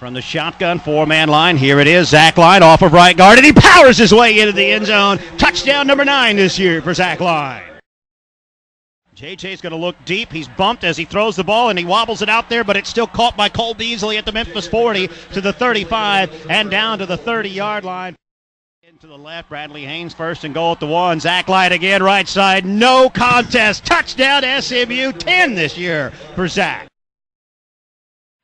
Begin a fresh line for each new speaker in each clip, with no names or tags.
From the shotgun four-man line, here it is. Zach Line off of right guard, and he powers his way into the end zone. Touchdown number nine this year for Zach Line. JJ's going to look deep. He's bumped as he throws the ball, and he wobbles it out there, but it's still caught by Cole Beasley at the Memphis 40 to the 35 and down to the 30-yard line. To the left, Bradley Haynes first and goal at the one. Zach Line again, right side. No contest. Touchdown SMU 10 this year for Zach.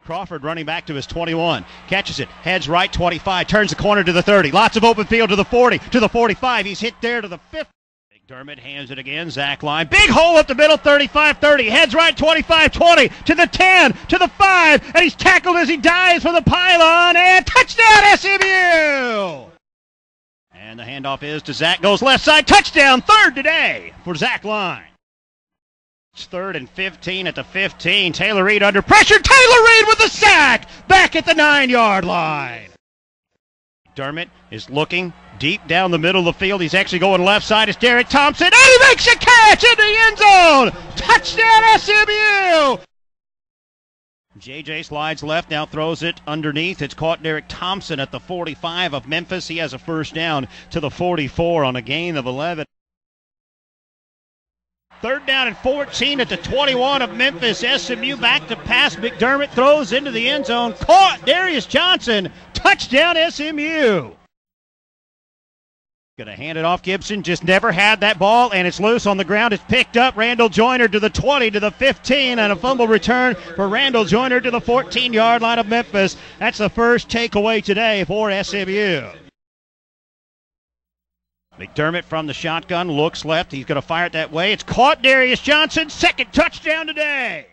Crawford running back to his 21. Catches it. Heads right 25. Turns the corner to the 30. Lots of open field to the 40. To the 45. He's hit there to the 50. McDermott hands it again. Zach Line. Big hole up the middle. 35 30. Heads right 25 20. To the 10. To the 5. And he's tackled as he dives for the pylon. And touchdown SMU! And the handoff is to Zach. Goes left side. Touchdown. Third today for Zach Line. Third and 15 at the 15. Taylor Reed under pressure. Taylor Reed with the sack. Back at the nine yard line. Dermott is looking deep down the middle of the field. He's actually going left side. It's Derek Thompson. And he makes a catch in the end zone. Touchdown SMU. JJ slides left, now throws it underneath. It's caught Derek Thompson at the 45 of Memphis. He has a first down to the 44 on a gain of 11. Third down and 14 at the 21 of Memphis. SMU back to pass. McDermott throws into the end zone. Caught Darius Johnson. Touchdown SMU. Gonna hand it off. Gibson just never had that ball, and it's loose on the ground. It's picked up. Randall Joyner to the 20, to the 15, and a fumble return for Randall Joyner to the 14 yard line of Memphis. That's the first takeaway today for SMU. McDermott from the shotgun looks left. He's going to fire it that way. It's caught Darius Johnson. Second touchdown today.